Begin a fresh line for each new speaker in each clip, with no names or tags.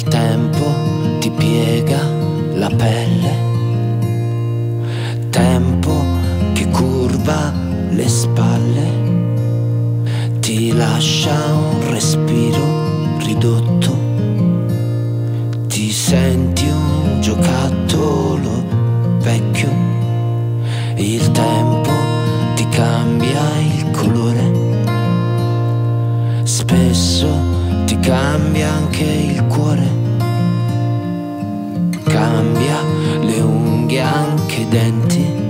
il tempo ti piega la pelle, tempo che curva le spalle, ti lascia un respiro ridotto, ti senti un giocattolo vecchio, il tempo ti cambia il colore, spesso cambia anche il cuore. Cambia le unghie anche i denti.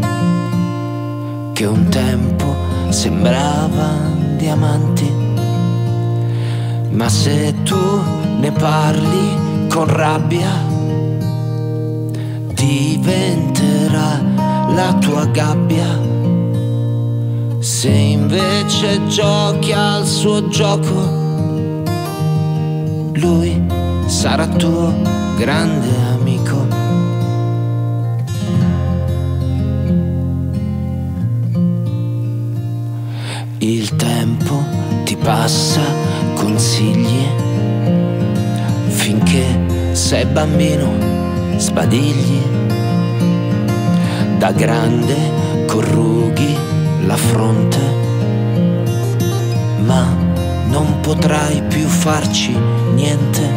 Che un tempo sembravano diamanti. Ma se tu ne parli con rabbia diventerà la tua gabbia. Se invece giochi al suo gioco lui sarà tuo grande amico. Il tempo ti passa consigli? Finché sei bambino sbadigli. Da grande corrughi la fronte, ma non potrai più farci niente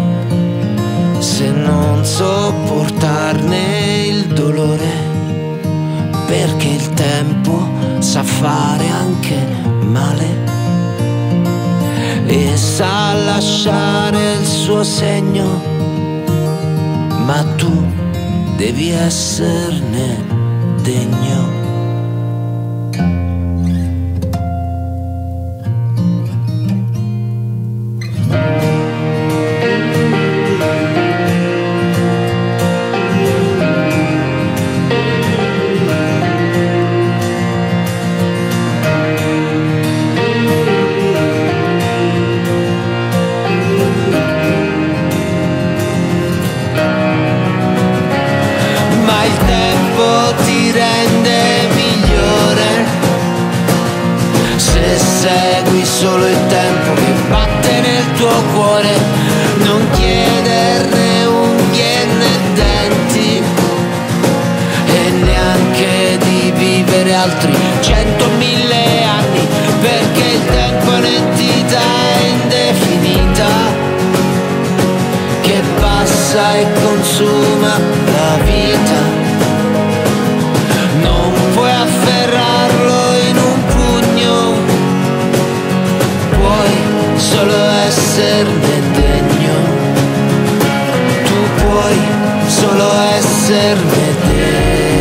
se non sopportarne il dolore perché il tempo sa fare anche male e sa lasciare il suo segno, ma tu devi esserne degno. Ti rende migliore. Se segui solo il tempo che batte nel tuo cuore, non chiederne unghie né denti e neanche di vivere altri centomila esserne degno. Tu puoi solo esserne degno.